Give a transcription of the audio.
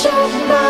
shut my